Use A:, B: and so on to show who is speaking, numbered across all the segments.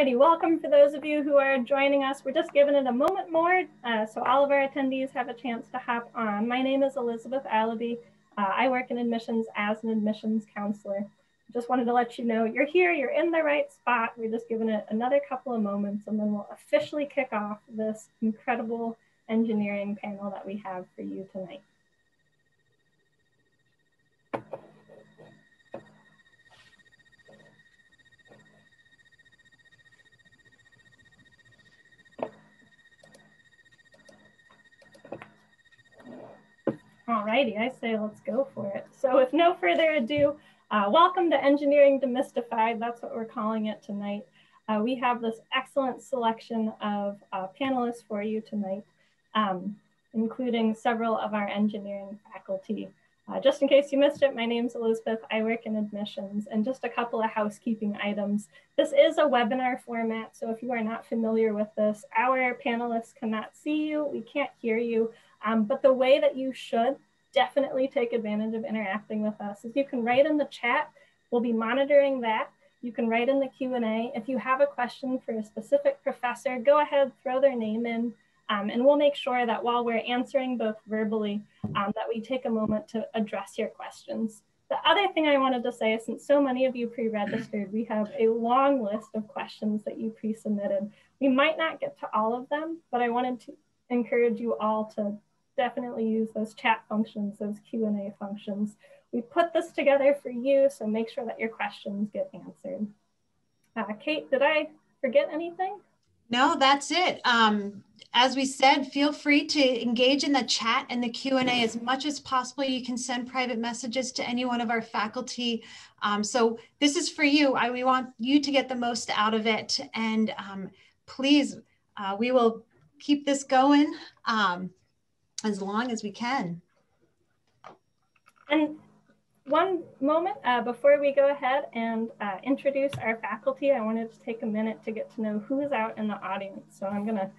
A: Alrighty, welcome for those of you who are joining us. We're just giving it a moment more uh, so all of our attendees have a chance to hop on. My name is Elizabeth Allaby. Uh, I work in admissions as an admissions counselor. Just wanted to let you know you're here, you're in the right spot. We're just giving it another couple of moments and then we'll officially kick off this incredible engineering panel that we have for you tonight. Alrighty, I say let's go for it. So with no further ado, uh, welcome to Engineering Demystified. That's what we're calling it tonight. Uh, we have this excellent selection of uh, panelists for you tonight, um, including several of our engineering faculty. Uh, just in case you missed it, my name is Elizabeth. I work in admissions and just a couple of housekeeping items. This is a webinar format, so if you are not familiar with this, our panelists cannot see you, we can't hear you, um, but the way that you should definitely take advantage of interacting with us is you can write in the chat. We'll be monitoring that. You can write in the Q&A. If you have a question for a specific professor, go ahead, throw their name in, um, and we'll make sure that while we're answering both verbally, um, that we take a moment to address your questions. The other thing I wanted to say, is since so many of you pre-registered, we have a long list of questions that you pre-submitted. We might not get to all of them, but I wanted to encourage you all to definitely use those chat functions, those Q&A functions. We put this together for you, so make sure that your questions get answered. Uh, Kate, did I forget anything?
B: No, that's it. Um, as we said, feel free to engage in the chat and the Q&A as much as possible. You can send private messages to any one of our faculty. Um, so this is for you. I, we want you to get the most out of it. And um, please, uh, we will keep this going. Um, as long as we can.
A: And one moment uh, before we go ahead and uh, introduce our faculty, I wanted to take a minute to get to know who's out in the audience. So I'm gonna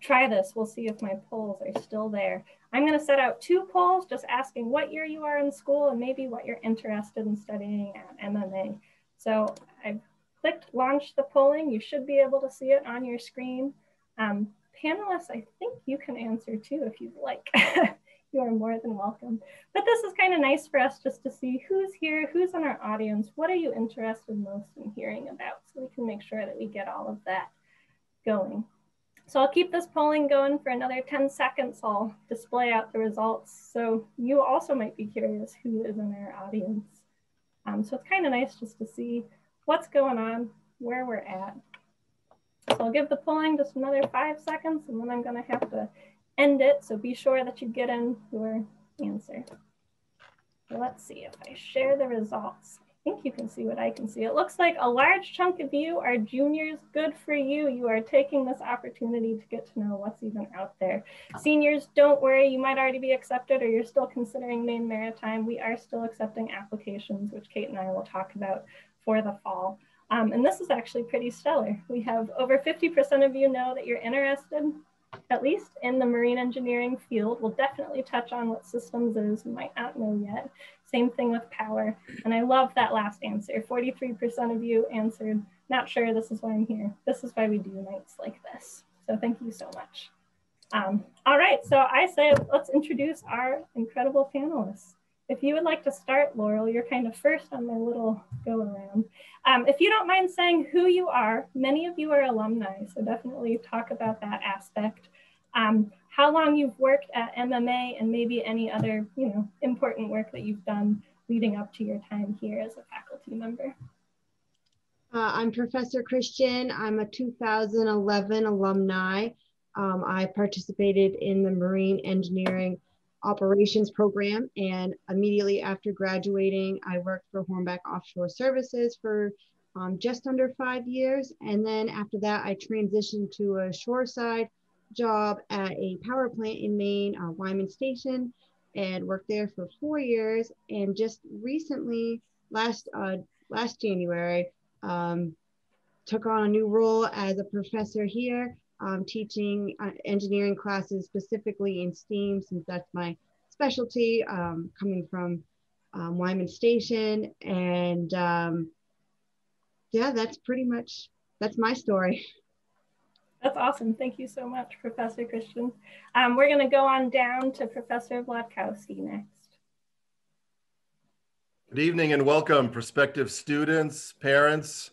A: try this. We'll see if my polls are still there. I'm gonna set out two polls just asking what year you are in school and maybe what you're interested in studying at MMA. So I've clicked launch the polling. You should be able to see it on your screen. Um, panelists, I think you can answer too if you'd like. you are more than welcome. But this is kind of nice for us just to see who's here, who's in our audience, what are you interested most in hearing about so we can make sure that we get all of that going. So I'll keep this polling going for another 10 seconds. I'll display out the results. So you also might be curious who is in our audience. Um, so it's kind of nice just to see what's going on, where we're at. So I'll give the polling just another five seconds and then I'm gonna have to end it. So be sure that you get in your answer. Let's see if I share the results. I think you can see what I can see. It looks like a large chunk of you are juniors. Good for you. You are taking this opportunity to get to know what's even out there. Seniors, don't worry. You might already be accepted or you're still considering Maine Maritime. We are still accepting applications, which Kate and I will talk about for the fall. Um, and this is actually pretty stellar. We have over 50% of you know that you're interested, at least in the marine engineering field. We'll definitely touch on what systems is, you might not know yet. Same thing with power. And I love that last answer. 43% of you answered, not sure, this is why I'm here. This is why we do nights like this. So thank you so much. Um, all right, so I say let's introduce our incredible panelists. If you would like to start, Laurel, you're kind of first on my little go around. Um, if you don't mind saying who you are, many of you are alumni, so definitely talk about that aspect. Um, how long you've worked at MMA and maybe any other you know, important work that you've done leading up to your time here as a faculty member.
C: Uh, I'm Professor Christian. I'm a 2011 alumni. Um, I participated in the marine engineering operations program. And immediately after graduating, I worked for Hornbeck Offshore Services for um, just under five years. And then after that, I transitioned to a shoreside job at a power plant in Maine, uh, Wyman Station, and worked there for four years. And just recently, last uh, last January, um, took on a new role as a professor here um, teaching uh, engineering classes specifically in STEAM, since that's my specialty, um, coming from um, Wyman Station. And um, yeah, that's pretty much that's my story.
A: That's awesome. Thank you so much, Professor Christian. Um, we're going to go on down to Professor Wlodkowski next.
D: Good evening and welcome, prospective students, parents.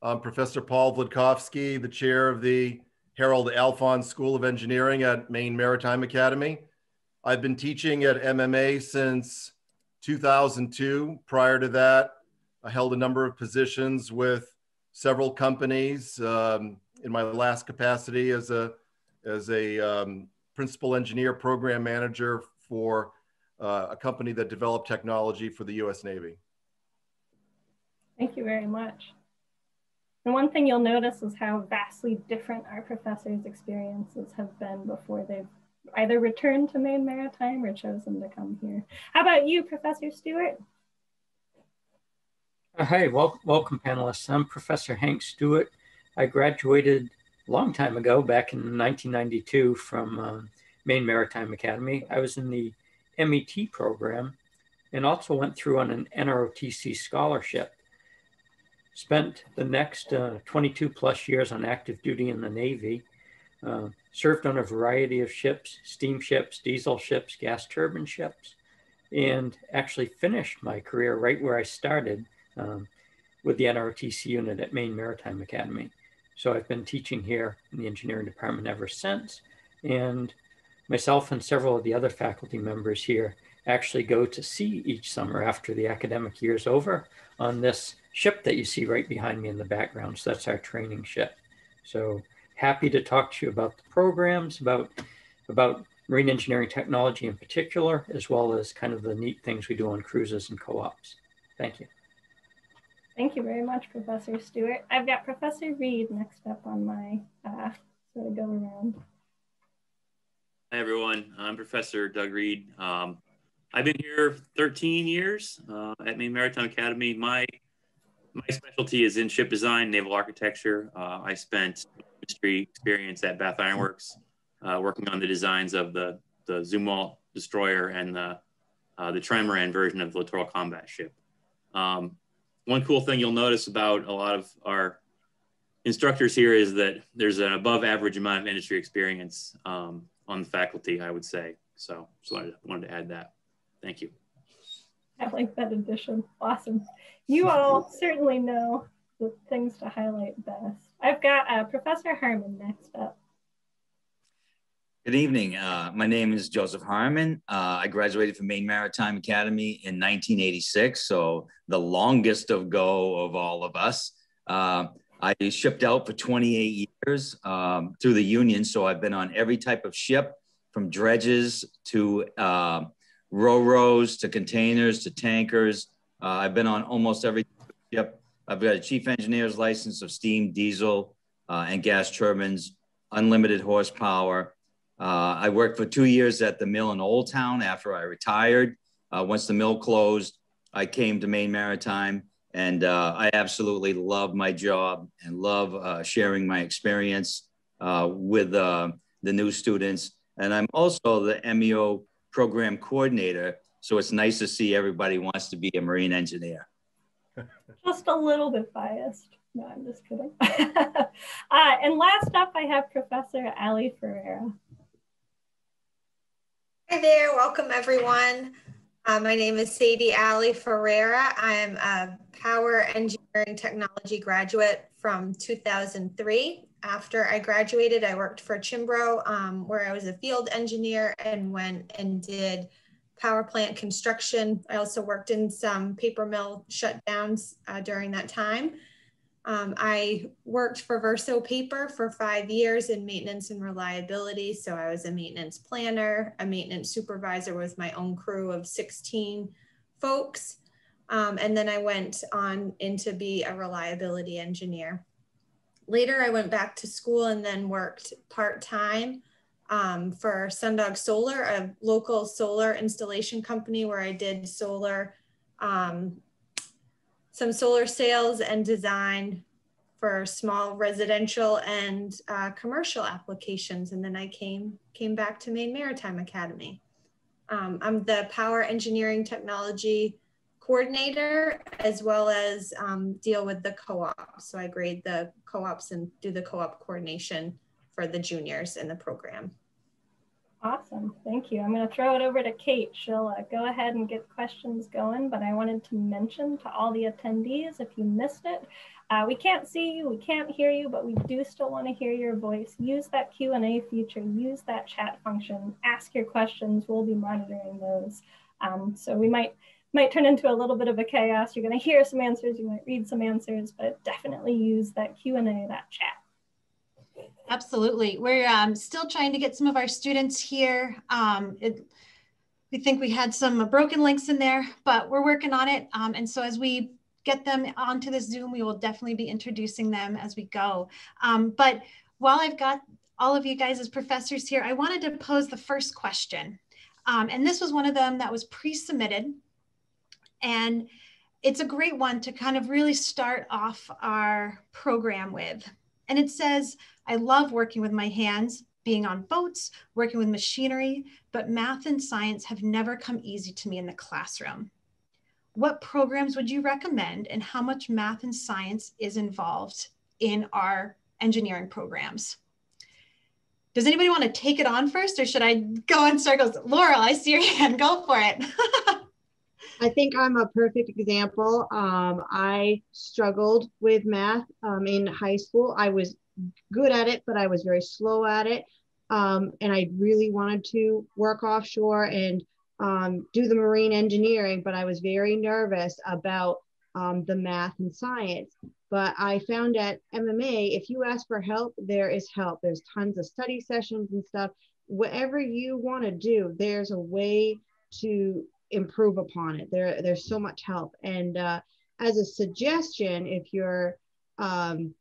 D: I'm Professor Paul Wlodkowski, the chair of the Harold Alfond School of Engineering at Maine Maritime Academy. I've been teaching at MMA since 2002. Prior to that, I held a number of positions with several companies, um, in my last capacity as a as a um, principal engineer program manager for uh, a company that developed technology for the U.S. Navy.
A: Thank you very much. And one thing you'll notice is how vastly different our professors' experiences have been before they've either returned to Maine Maritime or chosen to come here. How about you, Professor Stewart?
E: Uh, hi, wel welcome panelists. I'm Professor Hank Stewart. I graduated a long time ago, back in 1992 from um, Maine Maritime Academy. I was in the MET program and also went through on an NROTC scholarship. Spent the next uh, 22 plus years on active duty in the Navy. Uh, served on a variety of ships, steamships, diesel ships, gas turbine ships, and actually finished my career right where I started um, with the NROTC unit at Maine Maritime Academy. So I've been teaching here in the engineering department ever since. And myself and several of the other faculty members here actually go to sea each summer after the academic year is over on this ship that you see right behind me in the background. So that's our training ship. So happy to talk to you about the programs, about, about marine engineering technology in particular, as well as kind of the neat things we do on cruises and co-ops. Thank you.
A: Thank you very much, Professor Stewart. I've got Professor Reed next up on my uh, sort of go around.
F: Hi, everyone. I'm Professor Doug Reed. Um, I've been here 13 years uh, at Maine Maritime Academy. My my specialty is in ship design, naval architecture. Uh, I spent industry experience at Bath Iron Works, uh, working on the designs of the the Zumwalt destroyer and the uh, the trimaran version of the littoral combat ship. Um, one cool thing you'll notice about a lot of our instructors here is that there's an above average amount of industry experience um, on the faculty, I would say. So, so I wanted to add that. Thank you.
A: I like that addition. Awesome. You all certainly know the things to highlight best. I've got uh, Professor Harmon next up.
G: Good evening. Uh, my name is Joseph Harmon. Uh, I graduated from Maine Maritime Academy in 1986, so the longest of go of all of us. Uh, I shipped out for 28 years um, through the union, so I've been on every type of ship, from dredges to uh, ro-ros to containers to tankers. Uh, I've been on almost every ship. I've got a chief engineer's license of steam, diesel, uh, and gas turbines, unlimited horsepower. Uh, I worked for two years at the mill in Old Town after I retired. Uh, once the mill closed, I came to Maine Maritime and uh, I absolutely love my job and love uh, sharing my experience with the new students. And I'm also the MEO program coordinator. So it's nice to see everybody wants to be a marine engineer.
A: Just a little bit biased. No, I'm just kidding. and last up, I have Professor Ali Ferreira.
H: Hi there, welcome everyone. Uh, my name is Sadie Ali Ferreira. I'm a power engineering technology graduate from 2003. After I graduated, I worked for Cianbro, um, where I was a field engineer and went and did power plant construction. I also worked in some paper mill shutdowns uh, during that time. Um, I worked for Verso Paper for five years in maintenance and reliability. So I was a maintenance planner, a maintenance supervisor with my own crew of 16 folks. Um, and then I went on into be a reliability engineer. Later, I went back to school and then worked part time um, for Sundog Solar, a local solar installation company where I did solar um, some solar sales and design for small residential and uh, commercial applications. And then I came, came back to Maine Maritime Academy. Um, I'm the power engineering technology coordinator as well as um, deal with the co-op. So I grade the co-ops and do the co-op coordination for the juniors in the program.
A: Awesome, thank you. I'm going to throw it over to Kate. She'll uh, go ahead and get questions going, but I wanted to mention to all the attendees, if you missed it, uh, we can't see you, we can't hear you, but we do still want to hear your voice. Use that Q&A feature, use that chat function, ask your questions. We'll be monitoring those. Um, so we might might turn into a little bit of a chaos. You're going to hear some answers, you might read some answers, but definitely use that Q&A, that chat.
B: Absolutely. We're um, still trying to get some of our students here. Um, it, we think we had some broken links in there, but we're working on it. Um, and so as we get them onto the Zoom, we will definitely be introducing them as we go. Um, but while I've got all of you guys as professors here, I wanted to pose the first question. Um, and this was one of them that was pre-submitted. And it's a great one to kind of really start off our program with. And it says, I love working with my hands, being on boats, working with machinery, but math and science have never come easy to me in the classroom. What programs would you recommend and how much math and science is involved in our engineering programs? Does anybody want to take it on first or should I go in circles? Laurel, I see your hand, go for it.
C: I think I'm a perfect example. Um, I struggled with math um, in high school. I was good at it, but I was very slow at it. Um, and I really wanted to work offshore and um, do the marine engineering, but I was very nervous about um, the math and science. But I found at MMA, if you ask for help, there is help. There's tons of study sessions and stuff. Whatever you want to do, there's a way to improve upon it. There, there's so much help. And uh, as a suggestion, if you're um,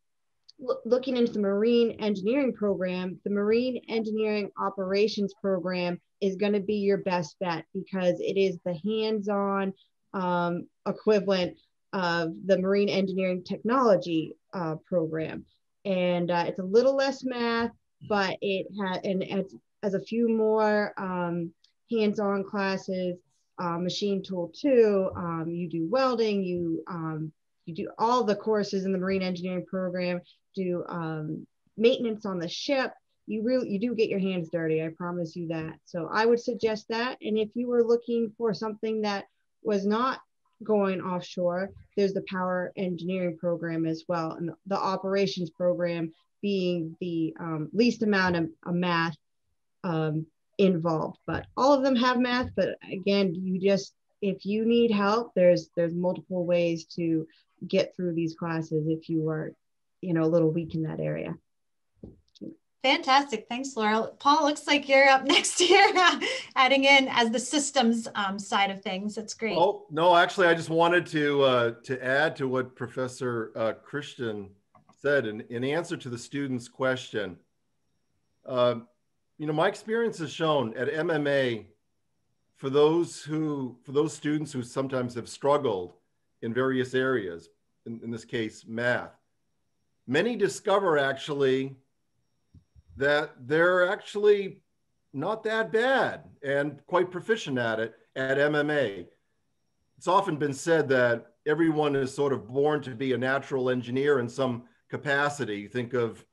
C: looking into the marine engineering program, the marine engineering operations program is going to be your best bet because it is the hands-on um, equivalent of the marine engineering technology uh, program. And uh, it's a little less math, but it has, and has a few more um, hands-on classes, uh, machine tool two, um, you do welding, you um, you do all the courses in the marine engineering program, do um, maintenance on the ship. You really you do get your hands dirty. I promise you that. So I would suggest that. And if you were looking for something that was not going offshore, there's the power engineering program as well, and the operations program being the um, least amount of, of math um, involved. But all of them have math. But again, you just if you need help, there's there's multiple ways to get through these classes if you are, you know, a little weak in that area.
B: Fantastic. Thanks, Laurel. Paul, looks like you're up next here, adding in as the systems um, side of things. That's great.
D: Oh, no, actually, I just wanted to uh, to add to what Professor uh, Christian said in, in answer to the student's question. Uh, you know, my experience has shown at MMA, for those who, for those students who sometimes have struggled in various areas, in, in this case, math. Many discover actually that they're actually not that bad and quite proficient at it at MMA. It's often been said that everyone is sort of born to be a natural engineer in some capacity. Think of,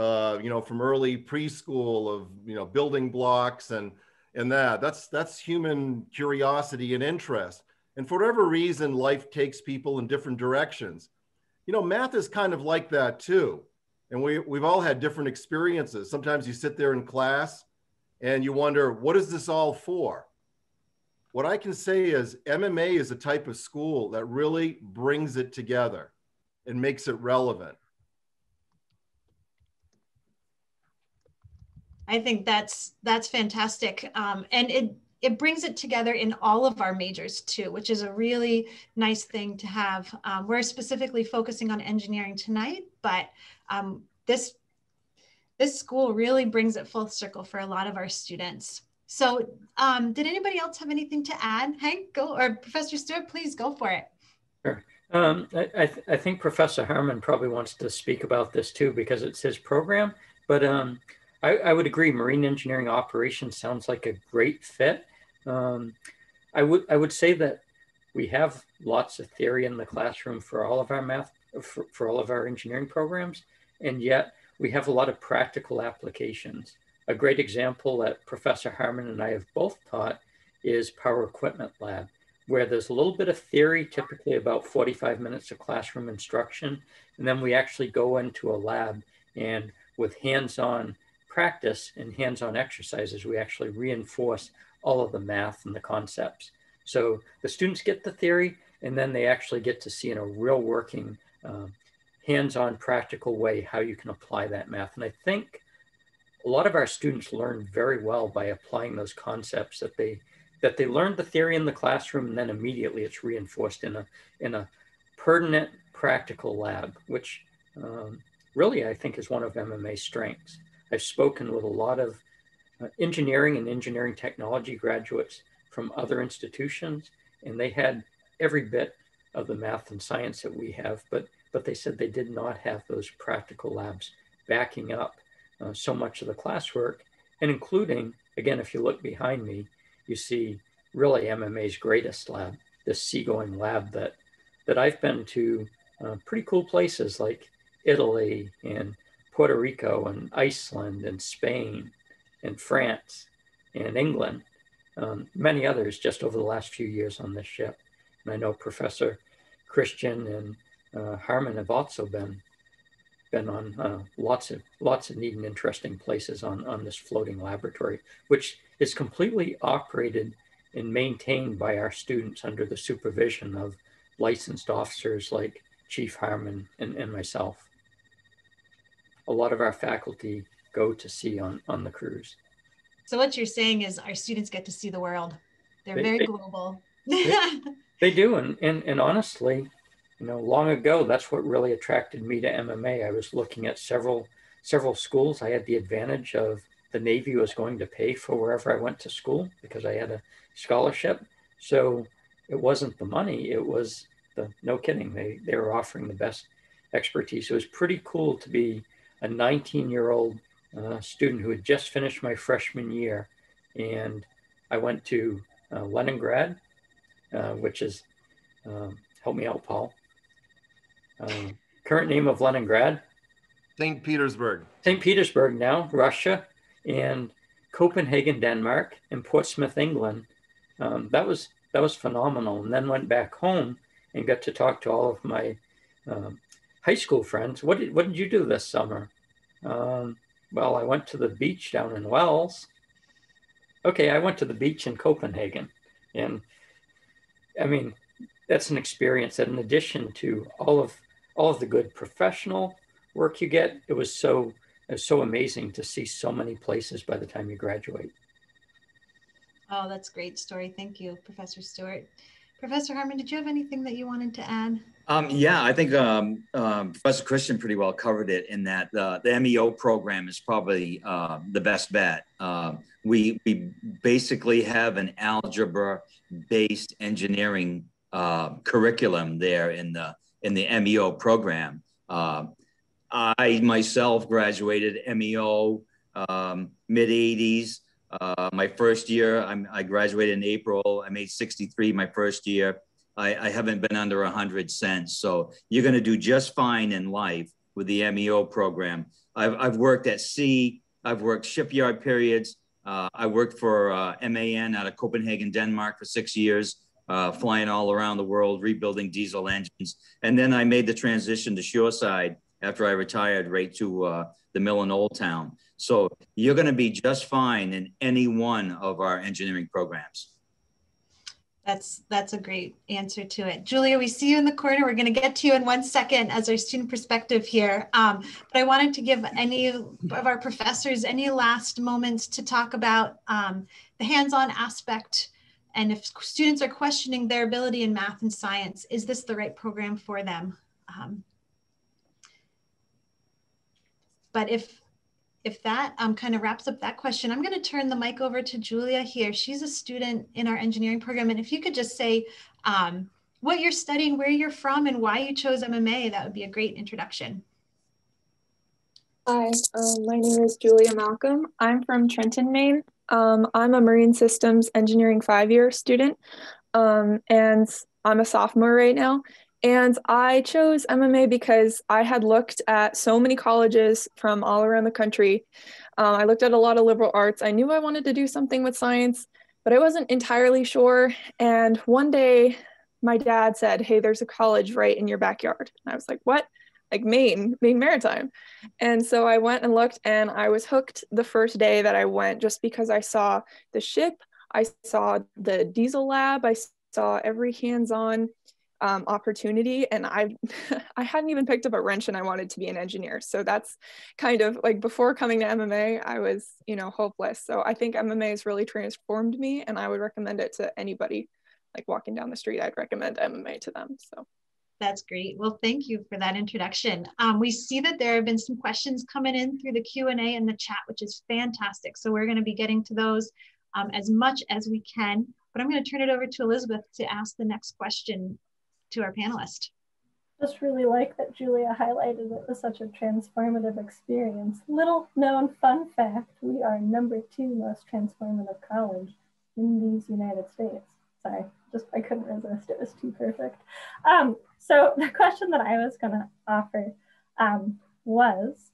D: uh, you know, from early preschool of, you know, building blocks and, and that. That's, that's human curiosity and interest. And for whatever reason, life takes people in different directions. You know, math is kind of like that too. And we, we've all had different experiences. Sometimes you sit there in class and you wonder, what is this all for? What I can say is MMA is a type of school that really brings it together and makes it relevant.
B: I think that's that's fantastic, um, and it it brings it together in all of our majors too, which is a really nice thing to have. Um, we're specifically focusing on engineering tonight, but um, this this school really brings it full circle for a lot of our students. So um, did anybody else have anything to add? Hank, go, or Professor Stewart, please go for it.
E: Sure. Um, I, I, th I, think Professor Harmon probably wants to speak about this too because it's his program. But um, I, I, would agree, marine engineering operations sounds like a great fit. Um, I would I would say that we have lots of theory in the classroom for all of our math, for, for all of our engineering programs, and yet we have a lot of practical applications. A great example that Professor Harmon and I have both taught is Power Equipment Lab, where there's a little bit of theory, typically about 45 minutes of classroom instruction, and then we actually go into a lab and with hands-on practice and hands-on exercises, we actually reinforce all of the math and the concepts. So the students get the theory, and then they actually get to see in a real working, um, hands-on practical way how you can apply that math. And I think a lot of our students learn very well by applying those concepts that they that they learned the theory in the classroom and then immediately it's reinforced in a in a pertinent practical lab, which um, really I think is one of MMA's strengths. I've spoken with a lot of uh, engineering and engineering technology graduates from other institutions, and they had every bit of the math and science that we have, but but they said they did not have those practical labs backing up uh, so much of the classwork, and including again, if you look behind me, you see really MMA's greatest lab, this seagoing lab that that I've been to uh, pretty cool places like Italy and Puerto Rico and Iceland and Spain and France and England um, many others just over the last few years on this ship. And I know Professor Christian and uh, Harmon have also been been on uh, lots of lots of neat and interesting places on on this floating laboratory, which is completely operated and maintained by our students under the supervision of licensed officers like Chief Harmon and, and myself. A lot of our faculty go to sea on, on the cruise.
B: So what you're saying is our students get to see the world. They're they, very they, global.
E: they, they, do. And, and, and honestly, you know, long ago, that's what really attracted me to MMA. I was looking at several, several schools. I had the advantage of the Navy was going to pay for wherever I went to school because I had a scholarship. So it wasn't the money, it was the, no kidding. They, they were offering the best expertise. It was pretty cool to be a 19 year old uh, student who had just finished my freshman year. And I went to uh, Leningrad, uh, which is, um, help me out, Paul. Um, current name of Leningrad?
D: St. Petersburg.
E: St. Petersburg now, Russia, and Copenhagen, Denmark, and Portsmouth, England. Um, that was that was phenomenal. And then went back home and got to talk to all of my um, high school friends. What did what did you do this summer? Um, well, I went to the beach down in Wells. Okay, I went to the beach in Copenhagen. And I mean, that's an experience that in addition to all of all of the good professional work you get, it was so it was so amazing to see so many places by the time you graduate.
B: Oh, that's great story. Thank you, Professor Stewart. Professor Harmon, did you have anything that you wanted to add?
G: Um, yeah, I think um, um, Professor Christian pretty well covered it in that uh, the MEO program is probably uh, the best bet. Uh, we, we basically have an algebra based engineering uh, curriculum there in the, in the MEO program. Uh, I myself graduated MEO um, mid 80s. Uh, my first year, I'm, I graduated in April. I made 63 my first year. I, I haven't been under 100 since. So you're going to do just fine in life with the MEO program. I've, I've worked at sea, I've worked shipyard periods. Uh, I worked for uh, MAN out of Copenhagen, Denmark for six years, uh, flying all around the world, rebuilding diesel engines. And then I made the transition to shoreside after I retired right to uh, the mill in Old Town. So you're going to be just fine in any one of our engineering programs.
B: That's that's a great answer to it. Julia, we see you in the corner. We're going to get to you in one second as our student perspective here. Um, but I wanted to give any of our professors any last moments to talk about um, the hands-on aspect and if students are questioning their ability in math and science, is this the right program for them? Um, but if if that um, kind of wraps up that question, I'm going to turn the mic over to Julia here. She's a student in our engineering program. And if you could just say um, what you're studying, where you're from, and why you chose MMA, that would be a great introduction.
I: Hi, um, my name is Julia Malcolm. I'm from Trenton, Maine. Um, I'm a Marine Systems Engineering five-year student. um, and I'm a sophomore right now. And I chose MMA because I had looked at so many colleges from all around the country. Um, I looked at a lot of liberal arts. I knew I wanted to do something with science, but I wasn't entirely sure. And one day, my dad said, Hey, there's a college right in your backyard. And I was like, What? Like Maine, Maine Maritime. And so I went and looked, and I was hooked the first day that I went just because I saw the ship, I saw the diesel lab, I saw every hands on um, opportunity and I I hadn't even picked up a wrench and I wanted to be an engineer. So that's kind of like before coming to MMA, I was, you know, hopeless. So I think MMA has really transformed me and I would recommend it to anybody like walking down the street. I'd recommend MMA to them. So
B: that's great. Well, thank you for that introduction. Um, we see that there have been some questions coming in through the Q&A and the chat, which is fantastic. So we're going to be getting to those um, as much as we can. But I'm going to turn it over to Elizabeth to ask the next question to our panelist.
A: Just really like that Julia highlighted it was such a transformative experience. Little known fun fact, we are number two most transformative college in these United States. Sorry, just I couldn't resist, it was too perfect. Um, so the question that I was gonna offer um, was,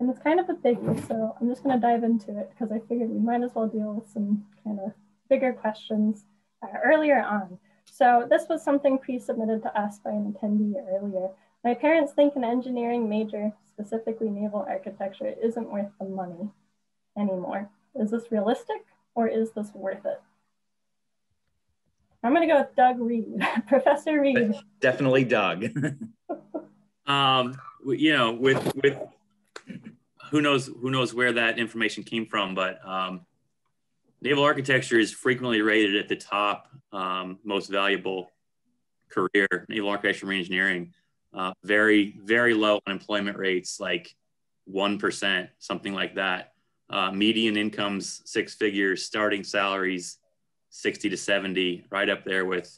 A: and it's kind of a biggie, so I'm just gonna dive into it because I figured we might as well deal with some kind of bigger questions uh, earlier on. So this was something pre-submitted to us by an attendee earlier. My parents think an engineering major, specifically naval architecture, isn't worth the money anymore. Is this realistic or is this worth it? I'm gonna go with Doug Reed, Professor Reed.
G: Definitely Doug.
F: um, you know, with with who knows who knows where that information came from, but um, naval architecture is frequently rated at the top um, most valuable career, naval architecture marine engineering. Uh, very, very low unemployment rates, like 1%, something like that. Uh, median incomes, six figures, starting salaries, 60 to 70, right up there with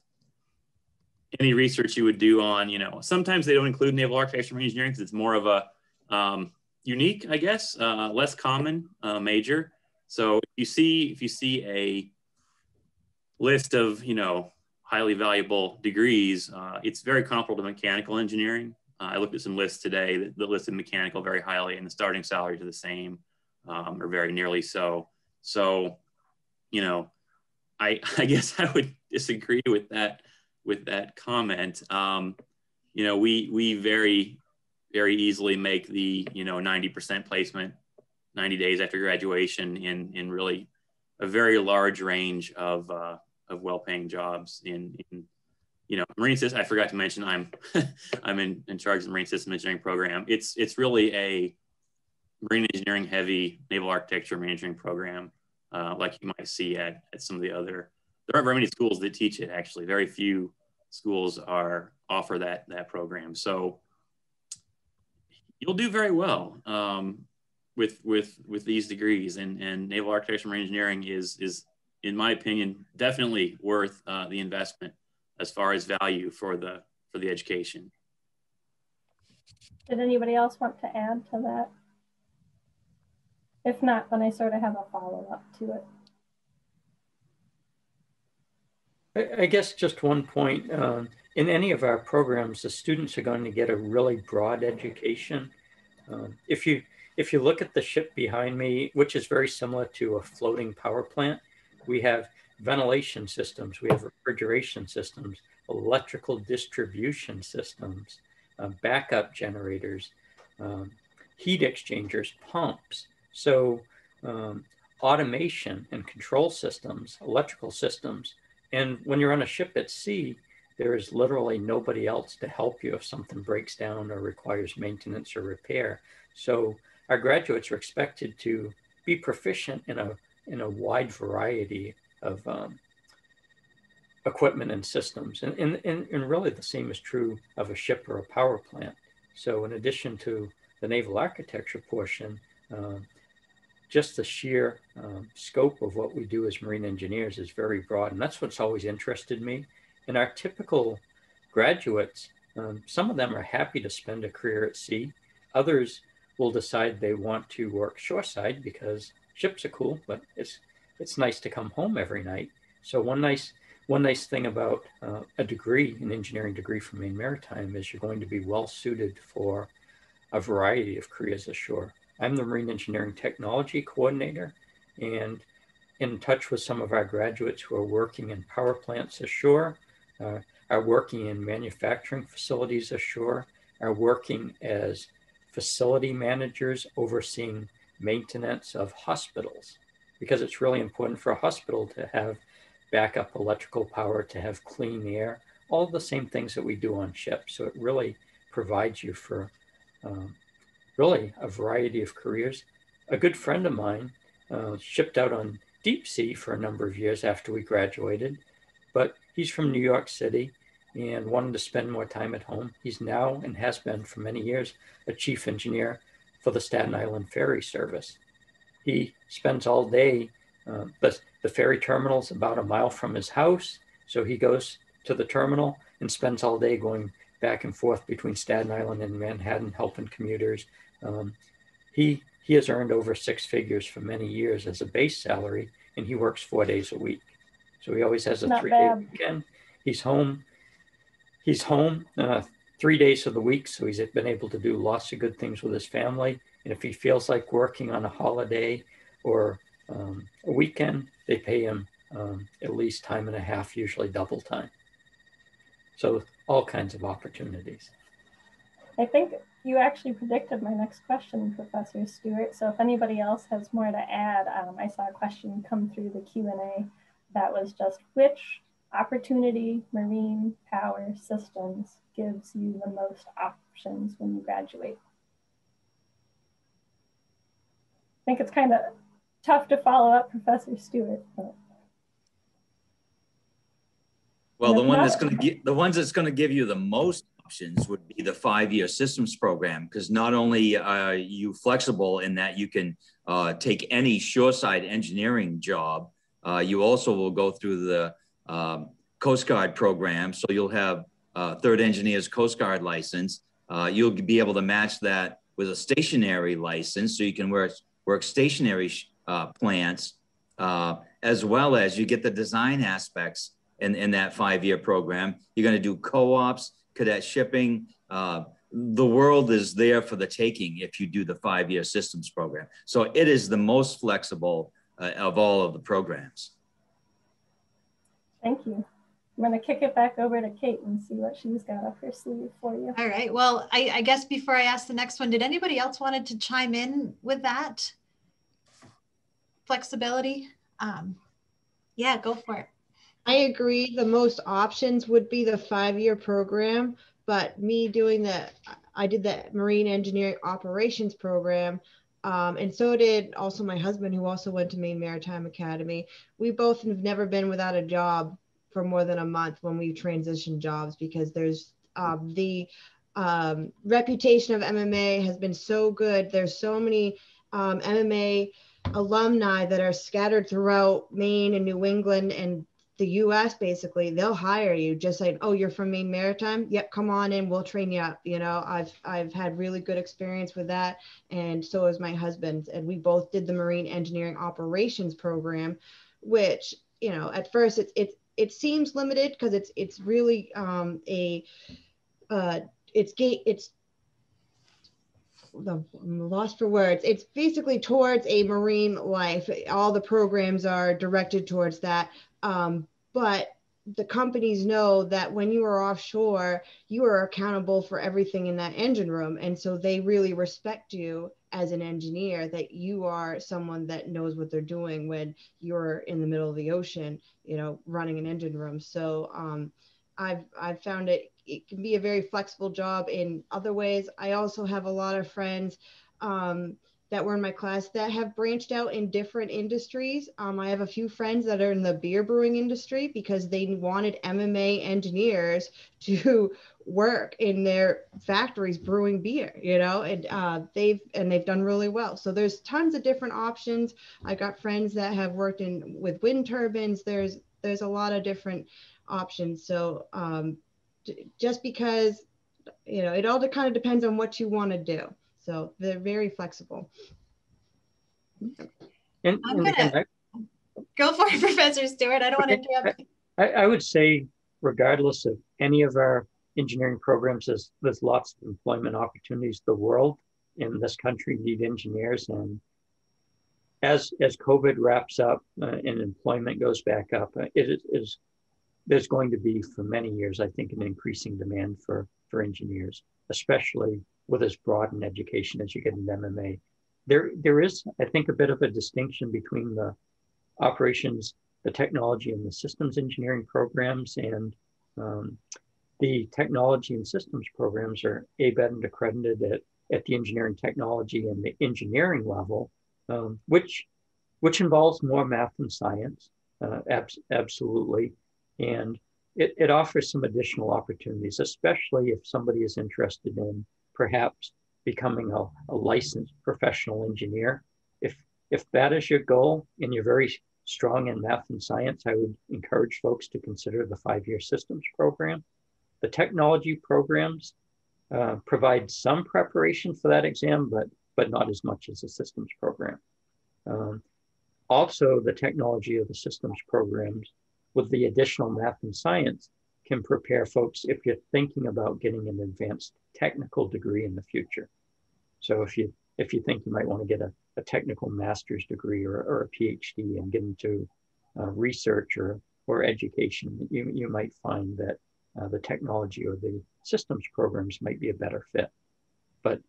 F: any research you would do on, you know, sometimes they don't include naval architecture marine engineering because it's more of a um, unique, I guess, uh, less common uh, major. So if you see if you see a list of you know highly valuable degrees, uh, it's very comparable to mechanical engineering. Uh, I looked at some lists today that, that, listed mechanical very highly, and the starting salaries are the same um, or very nearly so. So, you know, I I guess I would disagree with that with that comment. Um, you know, we we very very easily make the you know 90% placement 90 days after graduation in, in really a very large range of, uh, of well-paying jobs in, in you know, marine system. I forgot to mention I'm I'm in, in charge of the marine system engineering program. It's it's really a marine engineering heavy naval architecture marine engineering program, uh, like you might see at, at some of the other. There aren't very many schools that teach it. Actually, very few schools are offer that that program. So you'll do very well. Um, with with with these degrees and and naval architecture marine engineering is is in my opinion definitely worth uh, the investment as far as value for the for the education
A: did anybody else want to add to that if not then i sort of have a follow-up to it
E: I guess just one point. Um, in any of our programs, the students are going to get a really broad education. Um, if you if you look at the ship behind me, which is very similar to a floating power plant, we have ventilation systems, we have refrigeration systems, electrical distribution systems, uh, backup generators, um, heat exchangers, pumps. So um, automation and control systems, electrical systems. And when you're on a ship at sea, there is literally nobody else to help you if something breaks down or requires maintenance or repair. So our graduates are expected to be proficient in a in a wide variety of um, equipment and systems. And, and, and, and really the same is true of a ship or a power plant. So in addition to the naval architecture portion, uh, just the sheer um, scope of what we do as marine engineers is very broad. And that's what's always interested me. And our typical graduates, um, some of them are happy to spend a career at sea. Others will decide they want to work shoreside because ships are cool, but it's it's nice to come home every night. So one nice one nice thing about uh, a degree, an engineering degree from Maine Maritime, is you're going to be well suited for a variety of careers ashore. I'm the Marine Engineering Technology Coordinator and in touch with some of our graduates who are working in power plants ashore, uh, are working in manufacturing facilities ashore, are working as facility managers overseeing maintenance of hospitals because it's really important for a hospital to have backup electrical power, to have clean air, all the same things that we do on ships. So it really provides you for um, really a variety of careers. A good friend of mine uh, shipped out on deep sea for a number of years after we graduated, but he's from New York City and wanted to spend more time at home. He's now and has been for many years a chief engineer for the Staten Island Ferry Service. He spends all day uh, the, the ferry terminal is about a mile from his house. So he goes to the terminal and spends all day going back and forth between Staten Island and Manhattan, helping commuters. Um, he he has earned over six figures for many years as a base salary, and he works four days a week. So he always has a Not three day weekend. He's home. He's home uh, three days of the week, so he's been able to do lots of good things with his family. And if he feels like working on a holiday or um, a weekend, they pay him um, at least time and a half, usually double time. So all kinds of opportunities.
A: I think you actually predicted my next question, Professor Stewart. So if anybody else has more to add, um, I saw a question come through the Q&A that was just which opportunity marine power systems gives you the most options when you graduate? I think it's kind of tough to follow up Professor Stewart. But.
G: Well, the one that's going to get the ones that's going to give you the most options would be the five-year systems program because not only are you flexible in that you can uh, take any shoreside engineering job, uh, you also will go through the um, Coast Guard program. So you'll have uh, third engineer's Coast Guard license. Uh, you'll be able to match that with a stationary license, so you can work work stationary uh, plants, uh, as well as you get the design aspects in, in that five-year program. You're going to do co-ops, cadet shipping. Uh, the world is there for the taking if you do the five-year systems program. So it is the most flexible uh, of all of the programs.
A: Thank you. I'm going to kick it back over to Kate and see what she's got up her sleeve for you.
B: All right. Well, I, I guess before I ask the next one, did anybody else wanted to chime in with that? flexibility. Um, yeah, go for it.
C: I agree. The most options would be the five-year program, but me doing the, I did the marine engineering operations program, um, and so did also my husband, who also went to Maine Maritime Academy. We both have never been without a job for more than a month when we transitioned jobs because there's um, the um, reputation of MMA has been so good. There's so many um, MMA alumni that are scattered throughout Maine and New England and the US basically, they'll hire you just like, oh, you're from Maine Maritime? Yep, come on in, we'll train you up. You know, I've I've had really good experience with that. And so is my husband. And we both did the marine engineering operations program, which, you know, at first it's it it seems limited because it's it's really um a uh it's gate it's the lost for words. It's basically towards a marine life. All the programs are directed towards that. Um, but the companies know that when you are offshore, you are accountable for everything in that engine room. And so they really respect you as an engineer that you are someone that knows what they're doing when you're in the middle of the ocean, you know, running an engine room. So um, I've, I've found it it can be a very flexible job in other ways. I also have a lot of friends um, that were in my class that have branched out in different industries. Um, I have a few friends that are in the beer brewing industry because they wanted MMA engineers to work in their factories brewing beer, you know, and uh, they've and they've done really well. So there's tons of different options. I got friends that have worked in with wind turbines. There's there's a lot of different options. So um, just because you know it all kind of depends on what you want to do so they're very flexible
E: and, and again, I,
B: Go for it, Professor Stewart. I don't okay. want to interrupt.
E: I, I would say, regardless of any of our engineering programs, there's, there's lots of employment opportunities. The world in this country need engineers, and as as COVID wraps up uh, and employment goes back up, uh, it is there's going to be for many years, I think, an increasing demand for for engineers, especially with as broad an education as you get in MMA. There there is, I think, a bit of a distinction between the operations, the technology, and the systems engineering programs, and um, the technology and systems programs are ABET and accredited at, at the engineering technology and the engineering level um, which which involves more math and science, uh, abs- absolutely, and it, it offers some additional opportunities, especially if somebody is interested in perhaps becoming a, a licensed professional engineer. If if that is your goal and you're very strong in math and science, I would encourage folks to consider the five-year systems program. The technology programs uh, provide some preparation for that exam, but but not as much as the systems program. Um, also, the technology of the systems programs with the additional math and science can prepare folks if you're thinking about getting an advanced technical degree in the future. So if you if you think you might want to get a, a technical master's degree or, or a PhD and get into uh, research or, or education, you, you might find that uh, the technology or the systems programs might be a better fit. But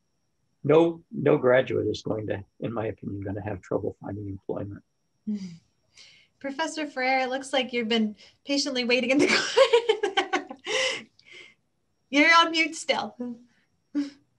E: no no graduate is going to, in my opinion, going to have trouble finding employment.
B: Professor Ferreira, it looks like you've been patiently waiting in the car. You're on mute still.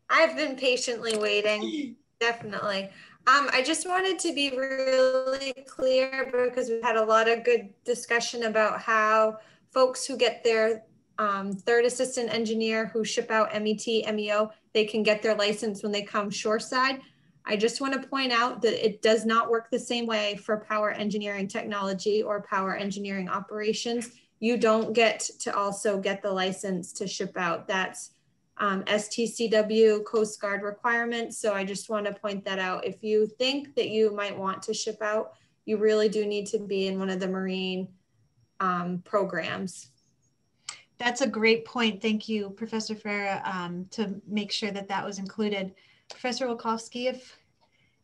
H: I've been patiently waiting, definitely. Um, I just wanted to be really clear because we had a lot of good discussion about how folks who get their um, third assistant engineer who ship out MET, MEO, they can get their license when they come shoreside. I just want to point out that it does not work the same way for power engineering technology or power engineering operations. You don't get to also get the license to ship out. That's um, STCW Coast Guard requirements. So I just want to point that out. If you think that you might want to ship out, you really do need to be in one of the marine um, programs.
B: That's a great point. Thank you, Professor Ferreira, um, to make sure that that was included. Professor Wolkowski, if,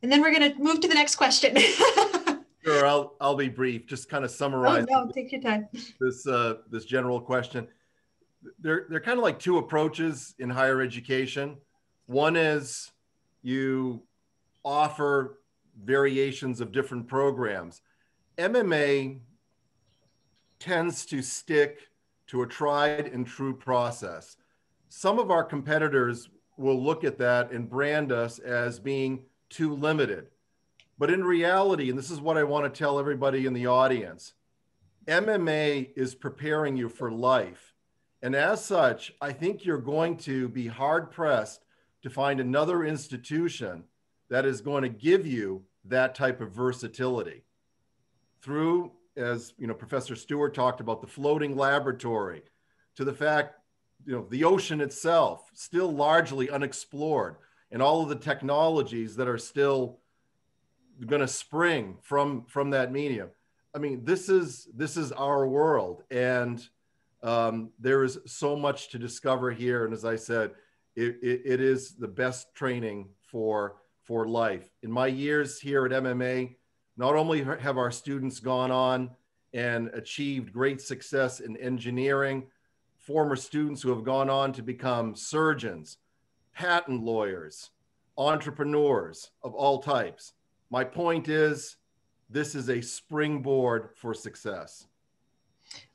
B: and then we're going to move to the next question.
D: sure, I'll, I'll be brief. Just kind of summarize.
B: Oh, no, take your time.
D: This, uh, this general question. There, there are kind of like two approaches in higher education. One is you offer variations of different programs. MMA tends to stick to a tried and true process. Some of our competitors will look at that and brand us as being too limited. But in reality, and this is what I want to tell everybody in the audience, MMA is preparing you for life. And as such, I think you're going to be hard pressed to find another institution that is going to give you that type of versatility through as you know, Professor Stewart talked about the floating laboratory, to the fact, you know, the ocean itself still largely unexplored, and all of the technologies that are still going to spring from from that medium. I mean, this is this is our world, and um, there is so much to discover here. And as I said, it, it, it is the best training for for life. In my years here at MMA, not only have our students gone on and achieved great success in engineering, former students who have gone on to become surgeons, patent lawyers, entrepreneurs of all types. My point is, this is a springboard for success.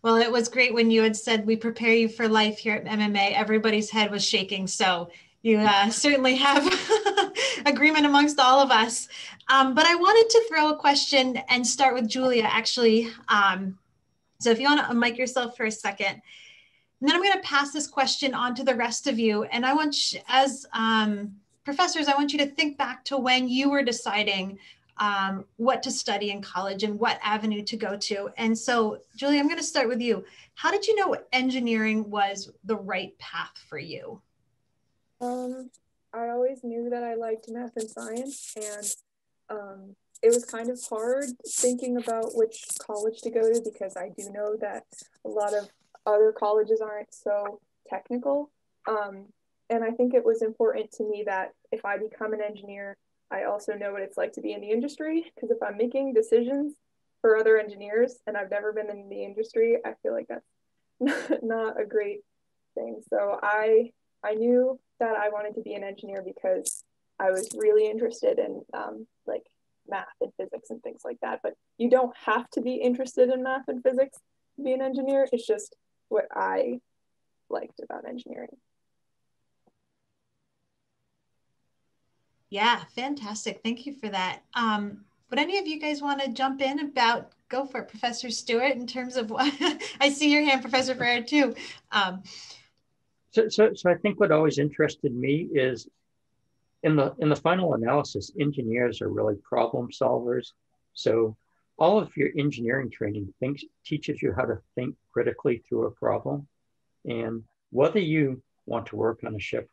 B: Well, it was great when you had said we prepare you for life here at MMA. Everybody's head was shaking. So you uh, certainly have agreement amongst all of us. Um, but I wanted to throw a question and start with Julia, actually. Um, so if you want to unmic yourself for a second. And then I'm going to pass this question on to the rest of you. And I want, you, as um, professors, I want you to think back to when you were deciding um, what to study in college and what avenue to go to. And so, Julie, I'm going to start with you. How did you know engineering was the right path for you?
I: Um, I always knew that I liked math and science, and um, it was kind of hard thinking about which college to go to because I do know that a lot of other colleges aren't so technical. Um, and I think it was important to me that if I become an engineer, I also know what it's like to be in the industry. Because if I'm making decisions for other engineers and I've never been in the industry, I feel like that's not a great thing. So I I knew that I wanted to be an engineer because I was really interested in um, like math and physics and things like that. But you don't have to be interested in math and physics to be an engineer. It's just what I liked about engineering.
B: Yeah, fantastic. Thank you for that. Um, would any of you guys want to jump in about go for it, Professor Stewart, in terms of what I see your hand, Professor Ferrer, too. Um,
E: so, so, so I think what always interested me is in the in the final analysis, engineers are really problem solvers. So all of your engineering training thinks teaches you how to think critically through a problem. And whether you want to work on a ship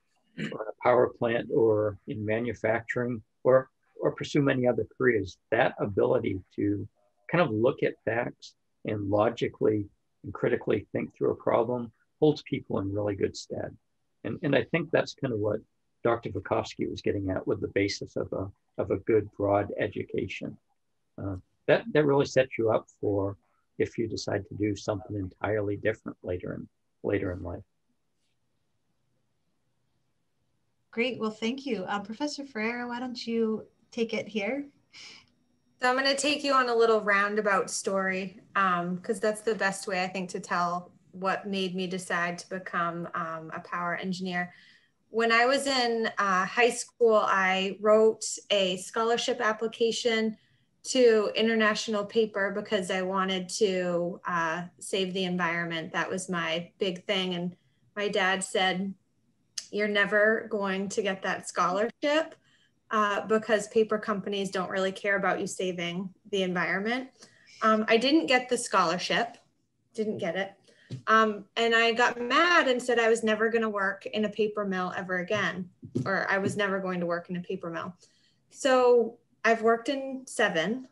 E: or a power plant or in manufacturing or or pursue many other careers, that ability to kind of look at facts and logically and critically think through a problem holds people in really good stead. And, and I think that's kind of what Dr. Vukovsky was getting at with the basis of a, of a good broad education. Uh, that, that really sets you up for if you decide to do something entirely different later in, later in life.
B: Great. Well, thank you. Um, Professor Ferreira, why don't you take it here?
H: So I'm going to take you on a little roundabout story because um, that's the best way I think to tell what made me decide to become um, a power engineer. When I was in uh, high school, I wrote a scholarship application to international paper because I wanted to uh, save the environment. That was my big thing. And my dad said, You're never going to get that scholarship uh, because paper companies don't really care about you saving the environment. Um, I didn't get the scholarship, didn't get it. Um, and I got mad and said I was never going to work in a paper mill ever again, or I was never going to work in a paper mill. So I've worked in seven.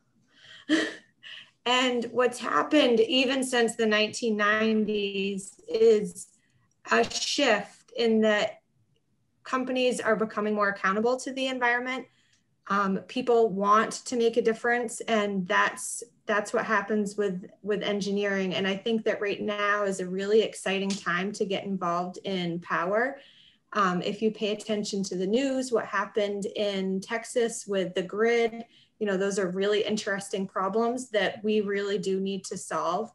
H: and what's happened even since the 1990s is a shift in that companies are becoming more accountable to the environment. Um, people want to make a difference, and that's that's what happens with with engineering. And I think that right now is a really exciting time to get involved in power. Um, if you pay attention to the news, what happened in Texas with the grid, you know, those are really interesting problems that we really do need to solve.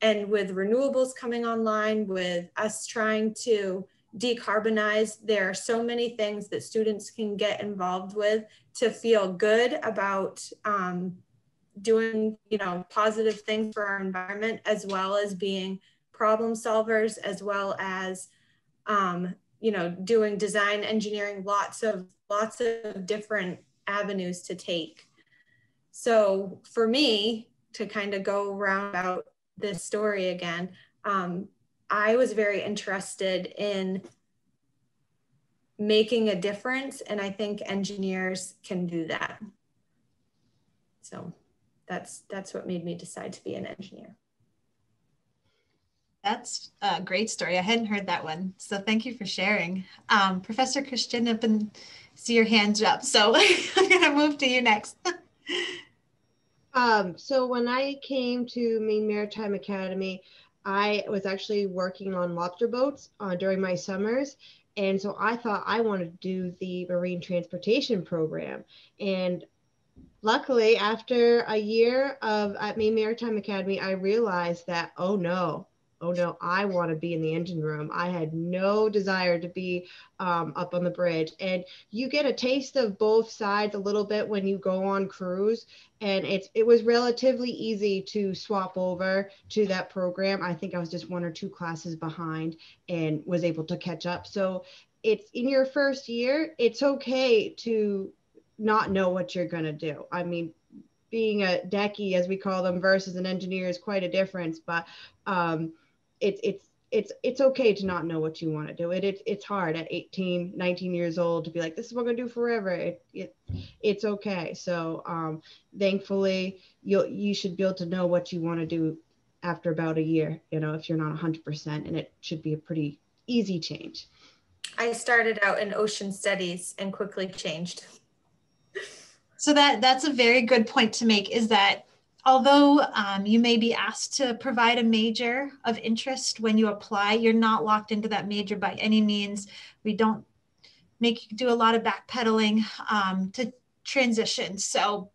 H: And with renewables coming online, with us trying to decarbonize. There are so many things that students can get involved with to feel good about um, doing, you know, positive things for our environment, as well as being problem solvers, as well as, um, you know, doing design engineering, lots of lots of different avenues to take. So for me, to kind of go around about this story again, um, I was very interested in making a difference, and I think engineers can do that. So that's that's what made me decide to be an engineer.
B: That's a great story. I hadn't heard that one. So thank you for sharing. Um, Professor Christian, I've been see your hands up. So I'm gonna move to you next.
C: um, so when I came to Maine Maritime Academy, I was actually working on lobster boats uh, during my summers. And so I thought I wanted to do the marine transportation program. And luckily, after a year of at Maine Maritime Academy, I realized that, oh no, oh no, I want to be in the engine room. I had no desire to be um, up on the bridge. And you get a taste of both sides a little bit when you go on cruise. And it's it was relatively easy to swap over to that program. I think I was just one or two classes behind and was able to catch up. So it's in your first year, it's okay to not know what you're going to do. I mean, being a decky as we call them versus an engineer is quite a difference but um, it's it's it's it's okay to not know what you want to do. It, it it's hard at 18, 19 years old to be like, this is what I'm gonna do forever. It, it it's okay. So um, thankfully, you'll you should be able to know what you want to do after about a year. You know, if you're not 100%, and it should be a pretty easy change.
H: I started out in ocean studies and quickly changed.
B: So that that's a very good point to make. Is that although um, you may be asked to provide a major of interest when you apply, you're not locked into that major by any means. We don't make you do a lot of backpedaling um, to transition. So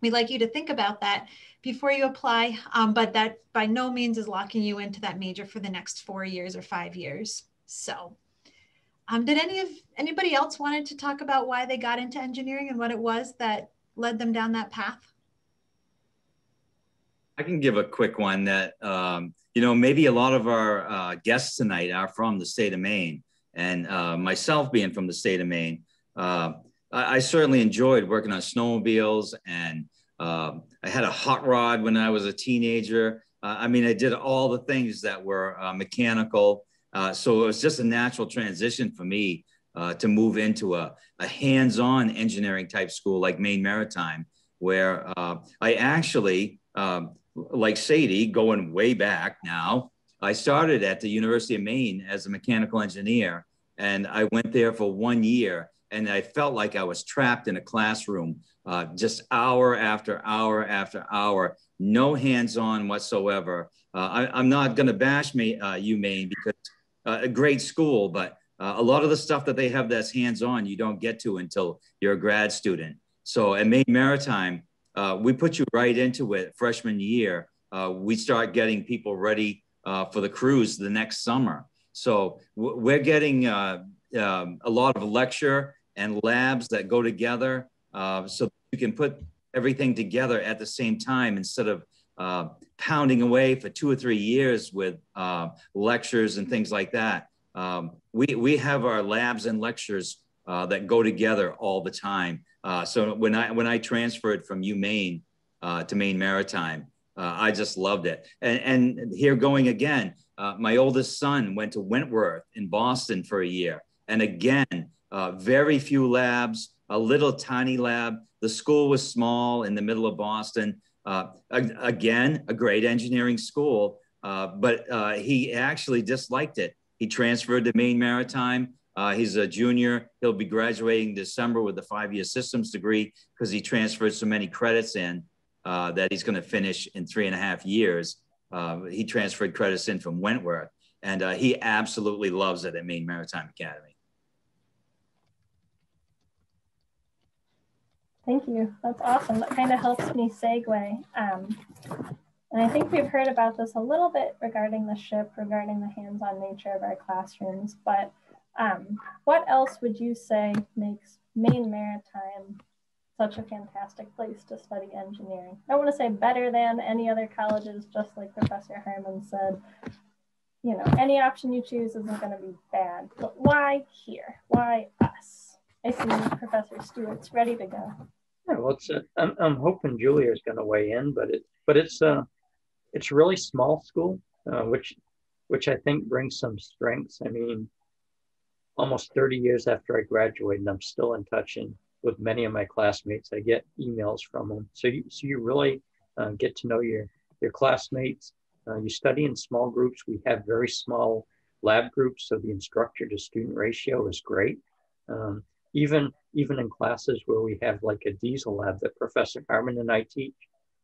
B: we'd like you to think about that before you apply, um, but that by no means is locking you into that major for the next four years or five years. So um, did any of anybody else wanted to talk about why they got into engineering and what it was that led them down that path?
G: I can give a quick one that, um, you know, maybe a lot of our uh, guests tonight are from the state of Maine. And uh, myself being from the state of Maine, uh, I, I, certainly enjoyed working on snowmobiles. And um, I had a hot rod when I was a teenager. Uh, I mean, I did all the things that were uh, mechanical. Uh, so it was just a natural transition for me to move into a, a hands on engineering type school like Maine Maritime, where I actually um, like Sadie, going way back now, I started at the University of Maine as a mechanical engineer, and I went there for one year, and I felt like I was trapped in a classroom, uh, just hour after hour after hour, no hands-on whatsoever. Uh, I, am not going to bash me, uh, UMaine because uh, a great school, but uh, a lot of the stuff that they have that's hands-on, you don't get to until you're a grad student. So at Maine Maritime, uh, we put you right into it freshman year. Uh, we start getting people ready uh, for the cruise the next summer. So we're getting uh, um, a lot of lecture and labs that go together uh, so you can put everything together at the same time instead of uh, pounding away for two or three years with lectures and things like that. Um, we, we have our labs and lectures that go together all the time. Uh, so when I when I transferred from UMaine uh, to Maine Maritime, uh, I just loved it. And, and here going again, uh, my oldest son went to Wentworth in Boston for a year, and again, uh, very few labs, a little tiny lab. The school was small in the middle of Boston. again, a great engineering school, but he actually disliked it. He transferred to Maine Maritime. Uh, he's a junior. He'll be graduating December with a five-year systems degree because he transferred so many credits in uh, that he's going to finish in three and a half years. Uh, he transferred credits in from Wentworth, and uh, he absolutely loves it at Maine Maritime Academy.
A: Thank you. That's awesome. That kind of helps me segue. Um, and I think we've heard about this a little bit regarding the ship, regarding the hands-on nature of our classrooms, but um, what else would you say makes Maine Maritime such a fantastic place to study engineering? I want to say better than any other colleges, just like Professor Harmon said. You know, any option you choose isn't going to be bad, but why here? Why us? I see Professor Stewart's ready to go.
E: Yeah, well, it's I'm, I'm hoping Julia is going to weigh in, but it but it's uh, it's really small school, uh, which which I think brings some strengths. I mean, almost 30 years after I graduated, I'm still in touch and with many of my classmates. I get emails from them. So you, so you really uh, get to know your, your classmates. Uh, you study in small groups. We have very small lab groups, so the instructor to student ratio is great. Um, even, even in classes where we have like a diesel lab that Professor Harmon and I teach,